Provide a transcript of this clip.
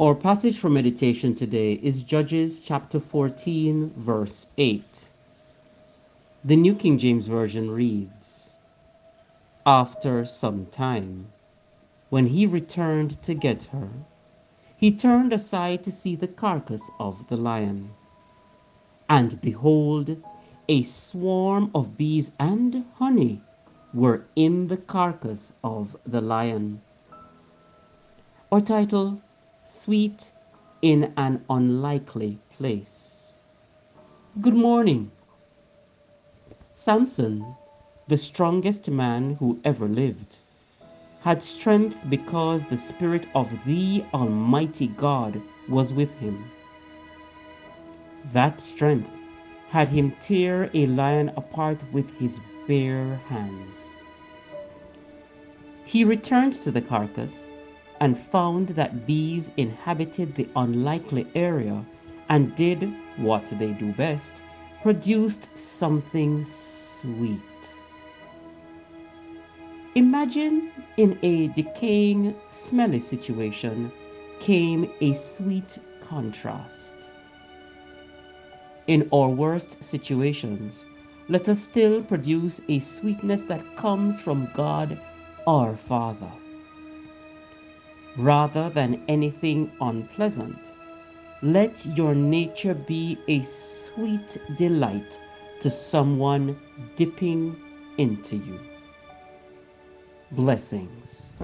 Our passage for meditation today is Judges chapter 14, verse 8. The New King James Version reads After some time, when he returned to get her, he turned aside to see the carcass of the lion. And behold, a swarm of bees and honey were in the carcass of the lion. Our title Sweet in an Unlikely Place. Good morning. Samson, the strongest man who ever lived, had strength because the Spirit of the Almighty God was with him. That strength had him tear a lion apart with his bare hands. He returned to the carcass and found that bees inhabited the unlikely area and did what they do best produced something sweet. Imagine in a decaying, smelly situation came a sweet contrast. In our worst situations, let us still produce a sweetness that comes from God our Father rather than anything unpleasant. Let your nature be a sweet delight to someone dipping into you. Blessings.